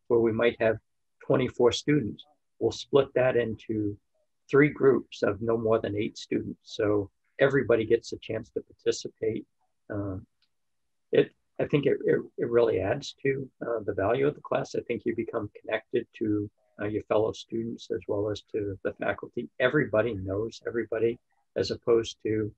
E: where we might have 24 students, we'll split that into three groups of no more than eight students. So everybody gets a chance to participate. Um, it, I think it, it, it really adds to uh, the value of the class. I think you become connected to uh, your fellow students as well as to the faculty. Everybody knows everybody, as opposed to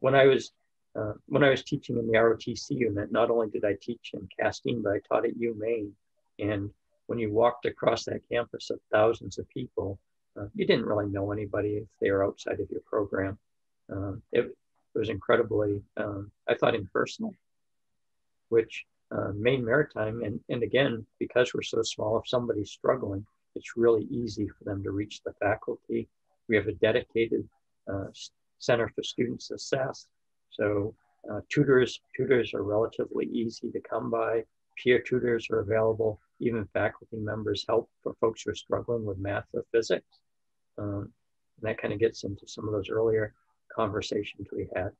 E: when I was uh, when I was teaching in the ROTC unit. Not only did I teach in Castine, but I taught at UMaine. And when you walked across that campus of thousands of people, uh, you didn't really know anybody if they were outside of your program. Um, it, was incredibly, um, I thought, impersonal, which uh, Maine Maritime, and, and again, because we're so small, if somebody's struggling, it's really easy for them to reach the faculty we have a dedicated uh, Center for Student Success. So uh, tutors, tutors are relatively easy to come by. Peer tutors are available. Even faculty members help for folks who are struggling with math or physics. Um, and that kind of gets into some of those earlier conversations we had.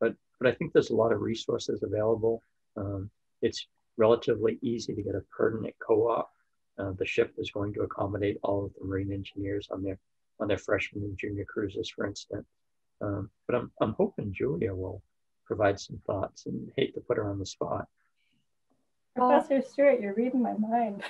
E: But, but I think there's a lot of resources available. Um, it's relatively easy to get a pertinent co-op. Uh, the ship is going to accommodate all of the marine engineers on their on their freshman and junior cruises, for instance. Um, but I'm, I'm hoping Julia will provide some thoughts and hate to put her on the spot.
A: Professor Stewart, you're reading my mind.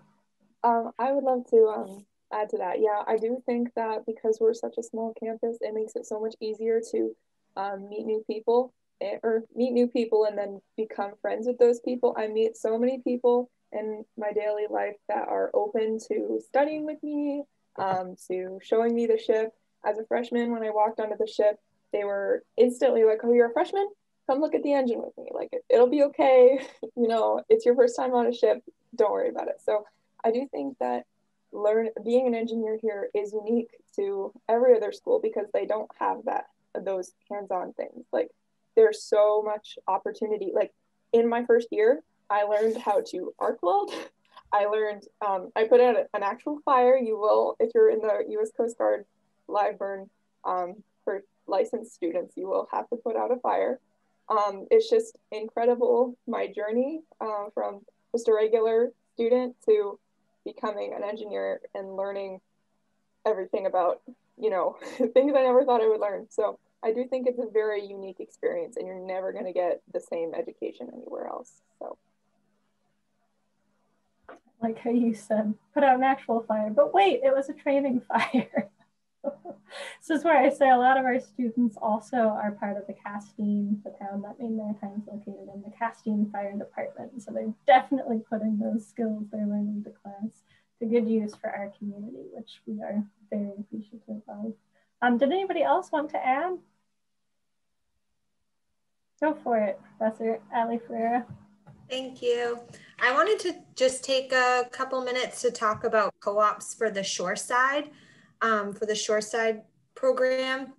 I: um, I would love to um, add to that. Yeah, I do think that because we're such a small campus, it makes it so much easier to um, meet new people eh, or meet new people and then become friends with those people. I meet so many people in my daily life that are open to studying with me, um, to showing me the ship. As a freshman, when I walked onto the ship, they were instantly like, "Oh, you're a freshman? Come look at the engine with me. Like it'll be okay. you know, it's your first time on a ship. Don't worry about it." So I do think that learn being an engineer here is unique to every other school because they don't have that those hands-on things. Like there's so much opportunity. Like in my first year, I learned how to arc weld. I learned um, I put out an actual fire. You will, if you're in the U.S. Coast Guard live burn um, for licensed students, you will have to put out a fire. Um, it's just incredible my journey uh, from just a regular student to becoming an engineer and learning everything about you know things I never thought I would learn. So I do think it's a very unique experience, and you're never going to get the same education anywhere else. So.
A: Like how you said, put out an actual fire, but wait, it was a training fire. this is where I say a lot of our students also are part of the Castine, the town that Maine is located in, the Castine Fire Department. So they're definitely putting those skills they're learning to class to good use for our community, which we are very appreciative of. Um, did anybody else want to add? Go for it, Professor Ali Ferreira.
H: Thank you. I wanted to just take a couple minutes to talk about co-ops for the shoreside um, for the Shoreside program.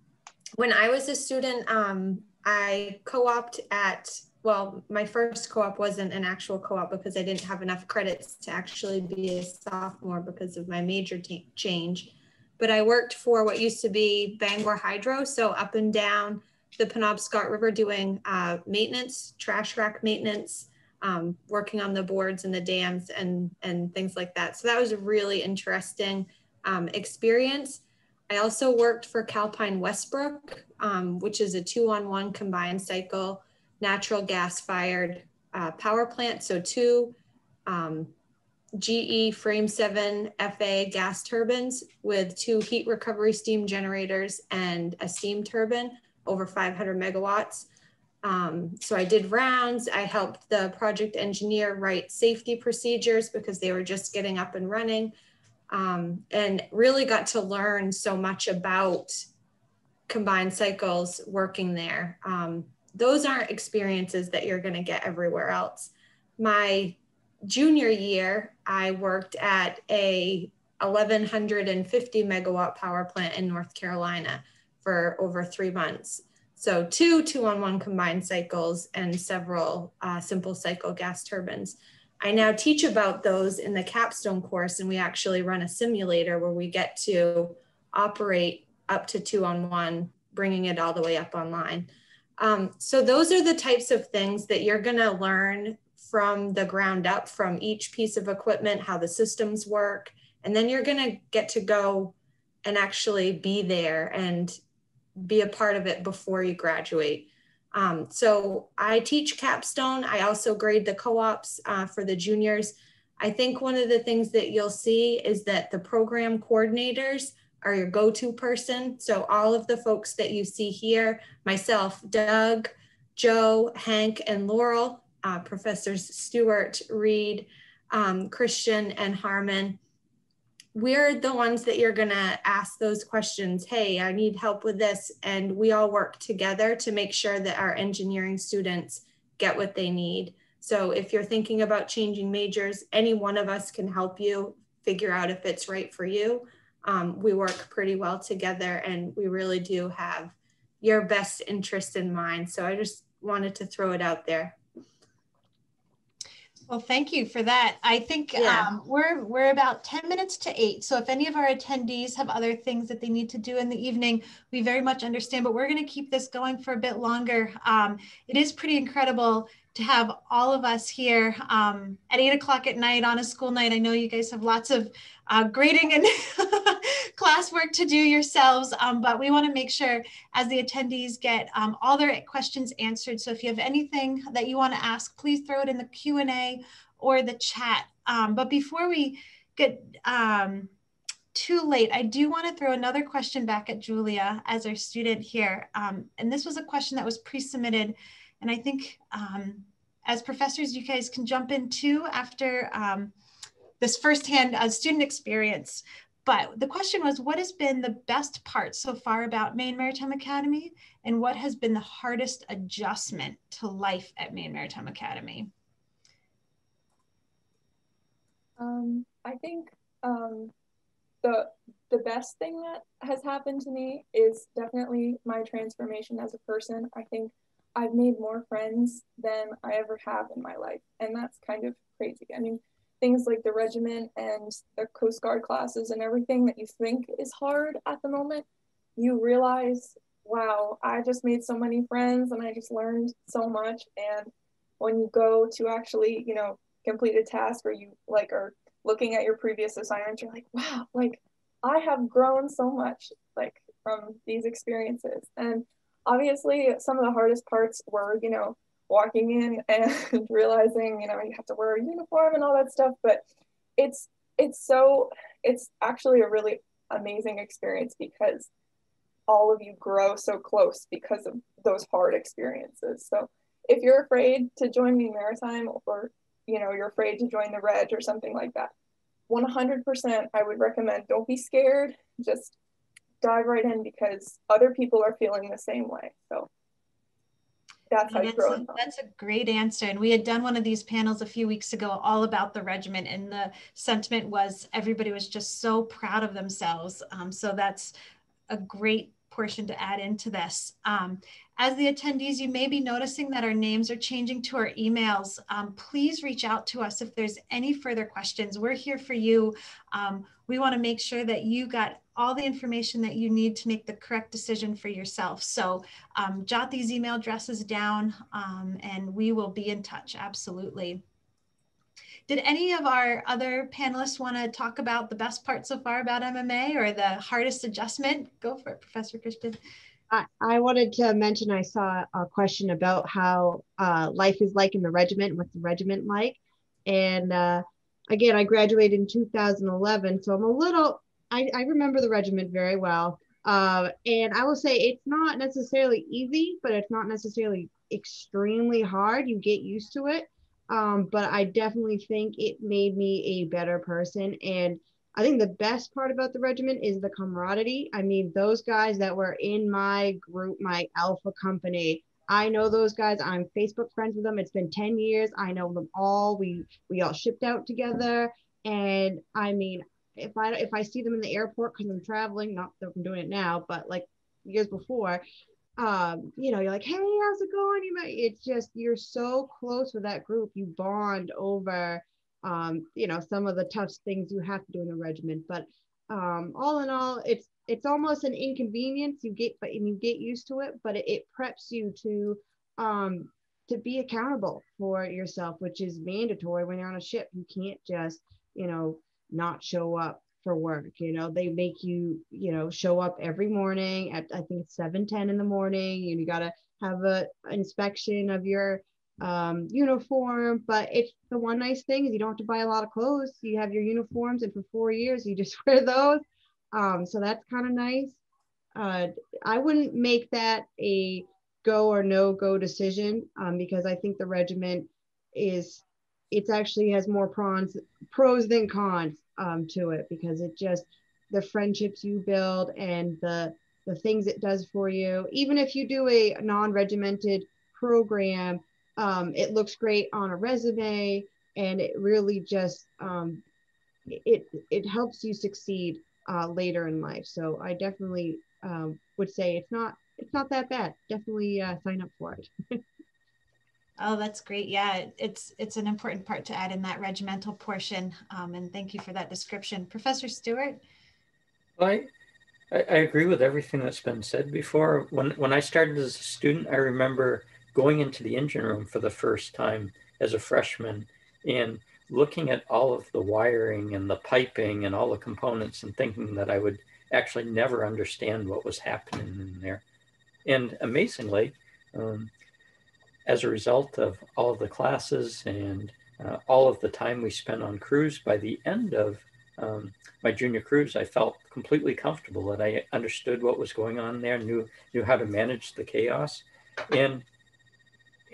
H: When I was a student, um, I co-opt at, well, my first co-op wasn't an actual co-op because I didn't have enough credits to actually be a sophomore because of my major change. But I worked for what used to be Bangor Hydro, so up and down the Penobscot River doing uh, maintenance, trash rack maintenance, um, working on the boards and the dams and, and things like that. So that was really interesting um, experience. I also worked for Calpine Westbrook, um, which is a two on one combined cycle natural gas fired uh, power plant. So, two um, GE Frame 7 FA gas turbines with two heat recovery steam generators and a steam turbine over 500 megawatts. Um, so I did rounds. I helped the project engineer write safety procedures because they were just getting up and running um, and really got to learn so much about combined cycles working there. Um, those aren't experiences that you're going to get everywhere else. My junior year, I worked at a 1150 megawatt power plant in North Carolina for over three months. So two two on one combined cycles and several uh, simple cycle gas turbines. I now teach about those in the capstone course, and we actually run a simulator where we get to operate up to two on one, bringing it all the way up online. Um, so those are the types of things that you're going to learn from the ground up from each piece of equipment, how the systems work, and then you're going to get to go and actually be there and be a part of it before you graduate. Um, so I teach capstone. I also grade the co-ops uh, for the juniors. I think one of the things that you'll see is that the program coordinators are your go-to person. So all of the folks that you see here, myself, Doug, Joe, Hank, and Laurel, uh, Professors Stewart, Reed, um, Christian, and Harmon, we're the ones that you're going to ask those questions. Hey, I need help with this. And we all work together to make sure that our engineering students get what they need. So if you're thinking about changing majors, any one of us can help you figure out if it's right for you. um, we work pretty well together and we really do have your best interest in mind. So I just wanted to throw it out there.
B: Well, thank you for that. I think
H: Yeah.
B: um, we're we're about 10 minutes to eight. So if any of our attendees have other things that they need to do in the evening, we very much understand, but we're going to keep this going for a bit longer. Um, it is pretty incredible to have all of us here um, at eight o'clock at night on a school night. I know you guys have lots of uh, grading and classwork to do yourselves, um, but we want to make sure as the attendees get um, all their questions answered. So if you have anything that you want to ask, please throw it in the Q&A or the chat. Um, but before we get um, too late, I do want to throw another question back at Julia as our student here. Um, and this was a question that was pre-submitted. And I think um, as professors, you guys can jump in too after um, this firsthand uh, student experience. But the question was, what has been the best part so far about Maine Maritime Academy? And what has been the hardest adjustment to life at Maine Maritime Academy?
I: Um, I think um, the the best thing that has happened to me is definitely my transformation as a person. I think I've made more friends than I ever have in my life, and that's kind of crazy. I mean, things like the regiment and the Coast Guard classes and everything that you think is hard at the moment, you realize, wow, I just made so many friends and I just learned so much. And when you go to actually, you know, complete a task or you like are looking at your previous assignments, you're like, wow, like I have grown so much like from these experiences. And obviously some of the hardest parts were, you know, walking in and realizing, you know, you have to wear a uniform and all that stuff. But it's it's so it's actually a really amazing experience because all of you grow so close because of those hard experiences. So if you're afraid to join Maine Maritime or you know you're afraid to join the reg or something like that 100% i would recommend don't be scared just dive right in because other people are feeling the same way so that's how you grow
B: a, that's a great answer and we had done one of these panels a few weeks ago all about the regiment and the sentiment was everybody was just so proud of themselves um, so that's a great portion to add into this. Um, as the attendees, you may be noticing that our names are changing to our emails. Um, please reach out to us if there's any further questions. We're here for you. Um, we want to make sure that you got all the information that you need to make the correct decision for yourself. So um, jot these email addresses down um, and we will be in touch. Absolutely. Did any of our other panelists want to talk about the best part so far about MMA or the hardest adjustment? Go for it, Professor Christian.
C: I, wanted to mention I saw a question about how uh, life is like in the regiment, what's the regiment like? And uh, again, I graduated in 2011, so I'm a little, I, I remember the regiment very well. Uh, and I will say it's not necessarily easy, but it's not necessarily extremely hard. You get used to it. Um, but I definitely think it made me a better person. And I think the best part about the regiment is the camaraderie. I mean, those guys that were in my group, my alpha company, I know those guys. I'm Facebook friends with them. It's been 10 years. I know them all. We we all shipped out together. And I mean, if I if I see them in the airport because I'm traveling, not that I'm doing it now, but like years before, um, you know, you're like, hey, how's it going? You might, it's just you're so close with that group. You bond over, um, you know, some of the tough things you have to do in the regiment. But um, all in all, it's it's almost an inconvenience. You get, but and you get used to it. But it, it preps you to um, to be accountable for yourself, which is mandatory when you're on a ship. You can't just, you know, not show up for work you know they make you you know show up every morning at i think it's 7 10 in the morning and you got to have a inspection of your um, uniform but it's the one nice thing is you don't have to buy a lot of clothes you have your uniforms and for four years you just wear those um, so that's kind of nice uh, i wouldn't make that a go or no go decision um, because i think the regiment is it actually has more pros pros than cons um, to it because it just the friendships you build and the the things it does for you. Even if you do a non-regimented program, um, it looks great on a resume, and it really just um, it it helps you succeed uh, later in life. So I definitely um, would say it's not it's not that bad. Definitely uh, sign up for it.
B: Oh, that's great. Yeah, it's it's an important part to add in that regimental portion. Um, and thank you for that description. Professor Stewart?
E: I, I agree with everything that's been said before. When, when I started as a student, I remember going into the engine room for the first time as a freshman and looking at all of the wiring and the piping and all the components and thinking that I would actually never understand what was happening in there. And amazingly, um, as a result of all of the classes and uh, all of the time we spent on cruise, by the end of um, my junior cruise, I felt completely comfortable that I understood what was going on there, knew knew how to manage the chaos, and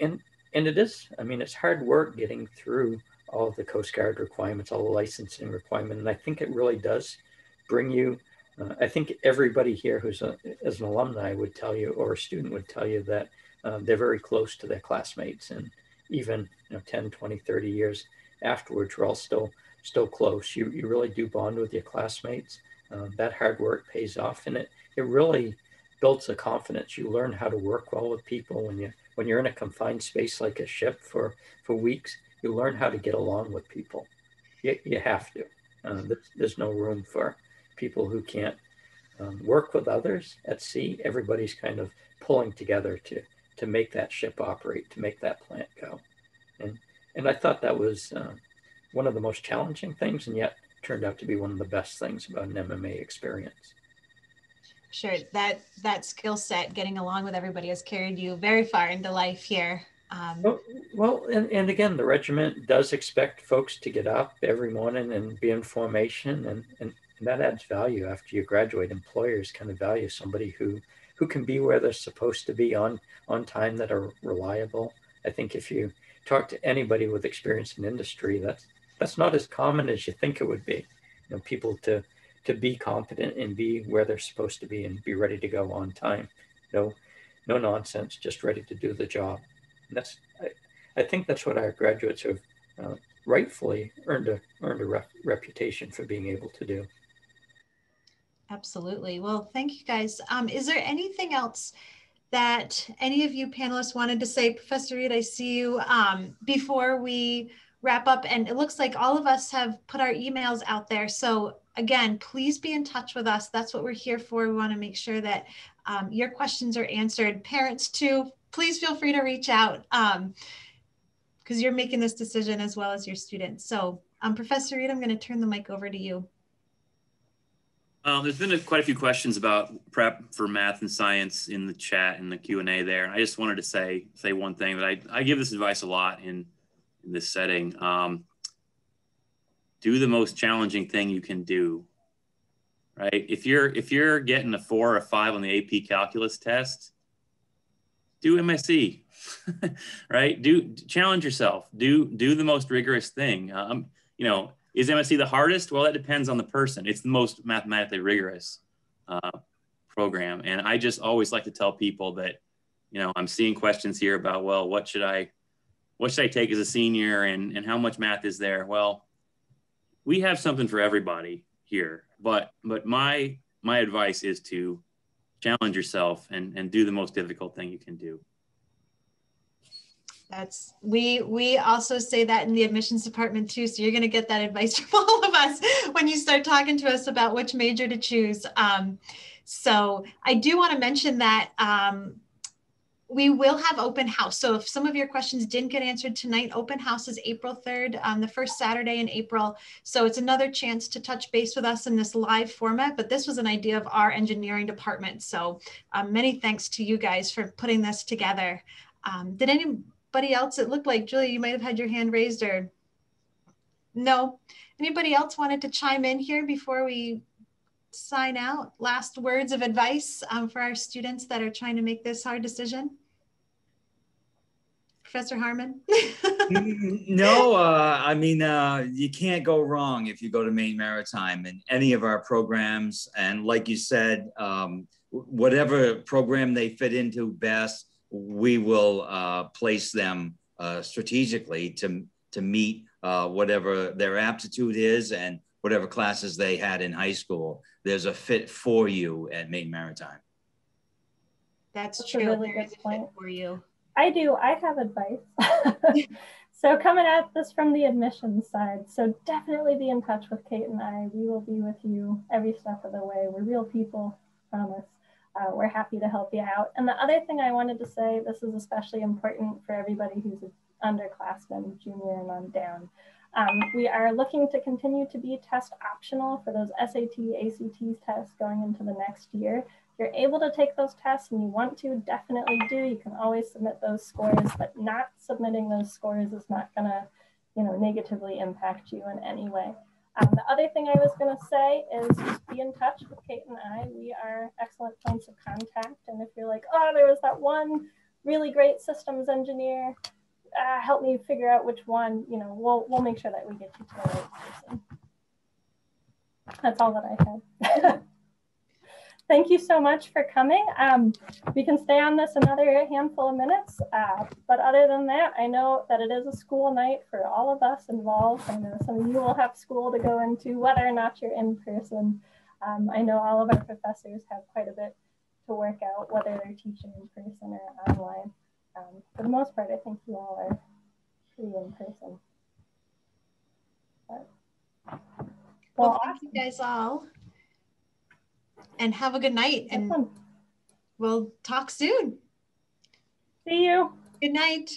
E: and and it is. I mean, it's hard work getting through all the Coast Guard requirements, all the licensing requirements, and I think it really does bring you. Uh, I think everybody here who's a, as an alumni would tell you, or a student would tell you that um, they're very close to their classmates and even you know 10 20 30 years afterwards we're all still still close you, you really do bond with your classmates um, that hard work pays off and it it really builds a confidence you learn how to work well with people when you when you're in a confined space like a ship for for weeks you learn how to get along with people you, you have to uh, there's, there's no room for people who can't um, work with others at sea everybody's kind of pulling together to to make that ship operate, to make that plant go. And, and I thought that was uh, one of the most challenging things, and yet turned out to be one of the best things about an MMA experience.
B: Sure, that that skill set, getting along with everybody, has carried you very far into life here. Um,
E: well, well and, and again, the regiment does expect folks to get up every morning and be in formation, and, and, and that adds value after you graduate. Employers kind of value somebody who who can be where they're supposed to be on on time that are reliable. I think if you talk to anybody with experience in industry, that's that's not as common as you think it would be. You know, people to to be competent and be where they're supposed to be and be ready to go on time. No, no nonsense, just ready to do the job. And that's I, I think that's what our graduates have uh, rightfully earned a earned a rep, reputation for being able to do.
B: Absolutely. Well, thank you guys. Um, is there anything else that any of you panelists wanted to say? Professor Reed, I see you um, before we wrap up. And it looks like all of us have put our emails out there. So again, please be in touch with us. That's what we're here for. We want to make sure that um, your questions are answered. Parents too, please feel free to reach out because um, you're making this decision as well as your students. So um, Professor Reed, I'm going to turn the mic over to you.
F: Um, there's been a, quite a few questions about prep for math and science in the chat and the Q and A there. And I just wanted to say say one thing that I, I give this advice a lot in, in this setting. Um, do the most challenging thing you can do. Right? If you're if you're getting a four or five on the AP calculus test, do msc right? Do challenge yourself. Do do the most rigorous thing. Um, you know, is msc the hardest? Well, that depends on the person. It's the most mathematically rigorous uh, program. And I just always like to tell people that, you know, I'm seeing questions here about, well, what should I, what should I take as a senior and, and how much math is there? Well, we have something for everybody here, but, but my, my advice is to challenge yourself and, and do the most difficult thing you can do.
B: That's we we also say that in the admissions department too. So you're going to get that advice from all of us when you start talking to us about which major to choose. Um, so I do want to mention that um, we will have open house. So if some of your questions didn't get answered tonight, open house is April 3rd, um, the first Saturday in April. So it's another chance to touch base with us in this live format, but this was an idea of our engineering department. So um, many thanks to you guys for putting this together. Um, did anybody else? It looked like Julia, you might have had your hand raised or no. Anybody else wanted to chime in here before we sign out? Last words of advice um, for our students that are trying to make this hard decision? Professor Harmon?
G: no, uh, I mean, uh, you can't go wrong if you go to Maine Maritime and any of our programs. And like you said, um, whatever program they fit into best, we will uh, place them uh, strategically to, to meet uh, whatever their aptitude is and whatever classes they had in high school, there's a fit for you at Maine Maritime.
B: That's,
A: That's a
B: true.
A: really good
B: is a fit
A: point.
B: for you.
A: I do. I have advice. so coming at this from the admissions side. So definitely be in touch with Kate and I. We will be with you every step of the way. We're real people, promise. Uh, we're happy to help you out. And the other thing I wanted to say, this is especially important for everybody who's an underclassman, junior and on down. Um, we are looking to continue to be test optional for those SAT, ACT tests going into the next year. If you're able to take those tests and you want to, definitely do. You can always submit those scores, but not submitting those scores is not going to, you know, negatively impact you in any way. Um, the other thing I was going to say is be in touch with Kate and I. We are excellent points of contact. And if you're like, oh, there was that one really great systems engineer, uh, help me figure out which one, you know, we'll, we'll make sure that we get you to the right person. That's all that I had. Thank you so much for coming. Um, we can stay on this another handful of minutes, uh, but other than that, I know that it is a school night for all of us involved. I know some of you will have school to go into, whether or not you're in person. Um, I know all of our professors have quite a bit to work out, whether they're teaching in person or online. Um, for the most part, I think you all are pretty in person. But,
B: Well,
A: well,
B: thank you guys all. And have a good night.
A: awesome.
B: And we'll talk soon.
A: See you.
B: Good night.